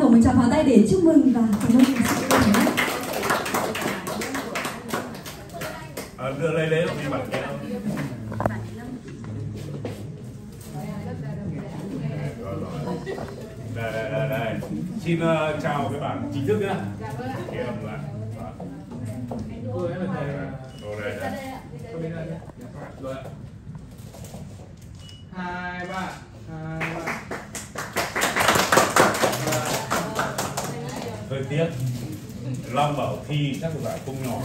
của mình chào pháo tay để chúc mừng và cảm ơn nhé. à, đưa đây lấy đi bản keo đây đây đây đây xin uh, chào cái bản chính thức nhá kia là Tôi thầy đây. Rồi. Hai ba hai hơi tiếc long bảo thi chắc là không nhỏ.